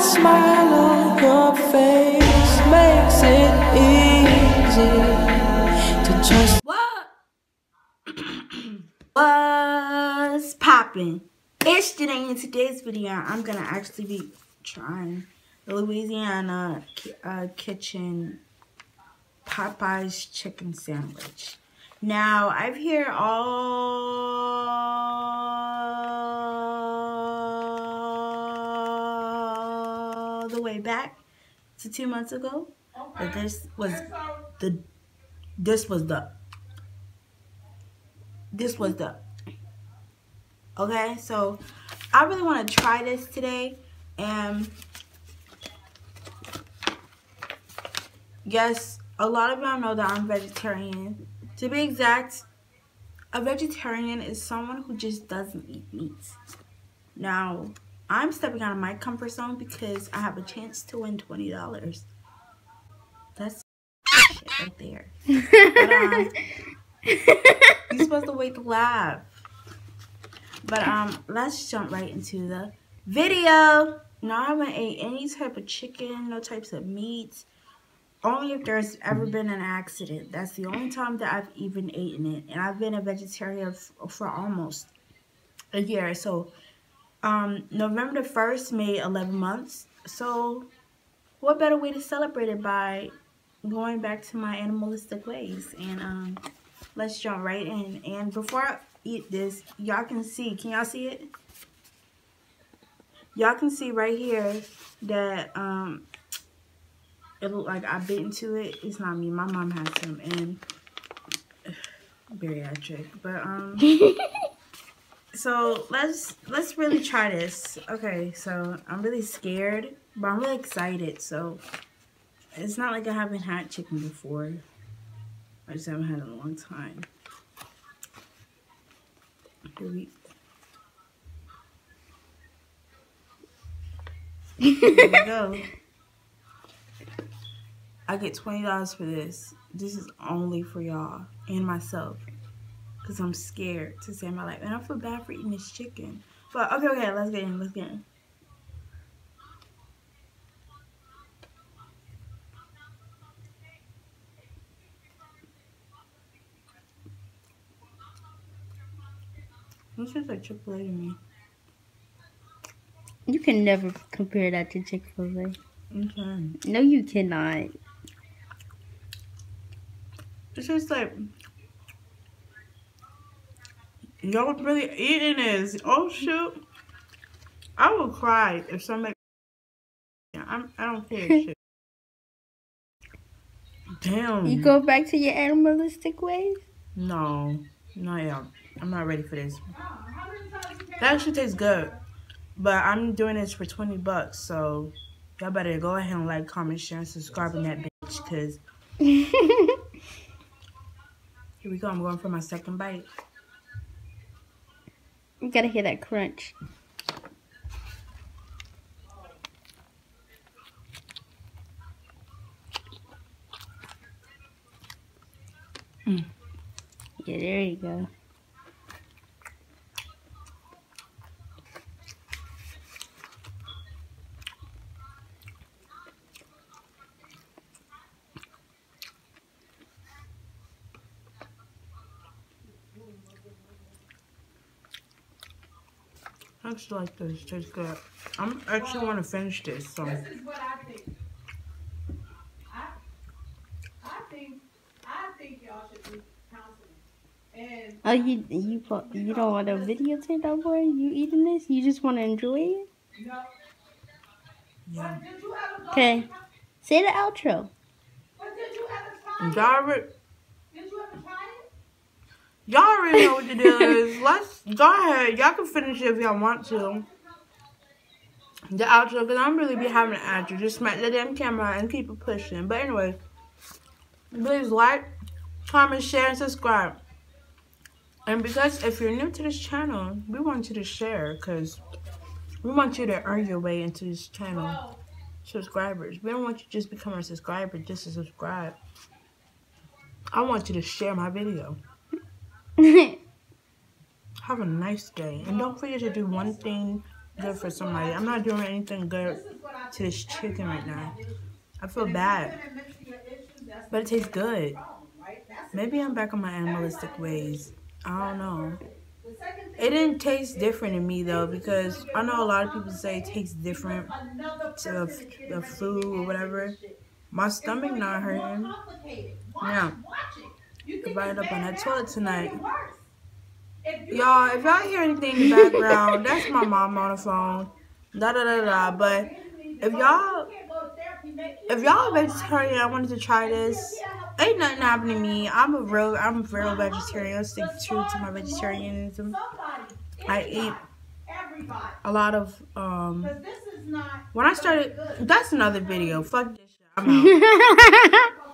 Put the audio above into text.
smile on your face makes it easy to trust. What? What's popping? It's today. in today's video. I'm gonna actually be trying Louisiana uh, kitchen Popeyes chicken sandwich. Now, I've here all the way back to two months ago. But this was the this was the this was the okay? So I really want to try this today and yes a lot of y'all know that I'm vegetarian. To be exact a vegetarian is someone who just doesn't eat meat now I'm stepping out of my comfort zone because I have a chance to win $20 that's shit right there but, um, you're supposed to wait to laugh. But um, let's jump right into the video. No, I haven't ate any type of chicken, no types of meat. Only if there's ever been an accident. That's the only time that I've even eaten it. And I've been a vegetarian for almost a year. So um, November the 1st made 11 months. So what better way to celebrate it by going back to my animalistic ways. And um, let's jump right in. And before I eat this, y'all can see, can y'all see it? Y'all can see right here that um, it looked like I bit into it. It's not me. My mom has some and bariatric. But um, so let's let's really try this. Okay, so I'm really scared, but I'm really excited. So it's not like I haven't had chicken before. I just haven't had it in a long time. Here we, go. I get $20 for this. This is only for y'all and myself. Because I'm scared to save my life. And I feel bad for eating this chicken. But okay, okay, let's get in. Let's get in. This is like Chick-fil-A to me. You can never compare that to Chick-fil-A. Okay. No, you cannot. It's just like y'all really eating this. Oh shoot! I will cry if somebody. I'm. I don't care. shit. Damn. You go back to your animalistic ways? No, not yet. I'm not ready for this. That actually tastes good, but I'm doing this for 20 bucks, so y'all better go ahead and like, comment, share, and subscribe on that bitch, cause here we go. I'm going for my second bite. You gotta hear that crunch. Mm. Yeah, there you go. I actually like this. It tastes good. I'm actually want to finish this. So. This is what I think. I, I think, I think y'all should do counseling. And Oh, you you you don't want a videotape that boy? You eating this? You just want to enjoy it? you know, Yeah. but did you ever go? Okay. Say the outro. But did you ever try it? Did you ever try it? Y'all already know what the deal is. Let's go ahead. Y'all can finish it if y'all want to. The outro, because I'm really be having an outro. Just smack the damn camera and keep it pushing. But anyway, please like, comment, share, and subscribe. And because if you're new to this channel, we want you to share because we want you to earn your way into this channel. Subscribers. We don't want you to just become a subscriber just to subscribe. I want you to share my video. Have a nice day. And don't forget to do one thing good for somebody. I'm not doing anything good to this chicken right now. I feel bad, but it tastes good. Maybe I'm back on my animalistic ways. I don't know. It didn't taste different to me though because I know a lot of people say it tastes different to the, flu or whatever. My stomach not hurting. Yeah. Watch it. You think If I it's end up on that toilet tonight. get worse. If you Y'all, if y'all hear anything in the background, that's my mom on the phone. Da da da da. But if y'all if y'all vegetarian, I wanted to try this. Ain't nothing happening to me. I'm a real I'm a real vegetarian. I stick true to my vegetarianism. I eat everybody. a lot of um Because this is not when I started that's another video. Fuck this shit. I'm out.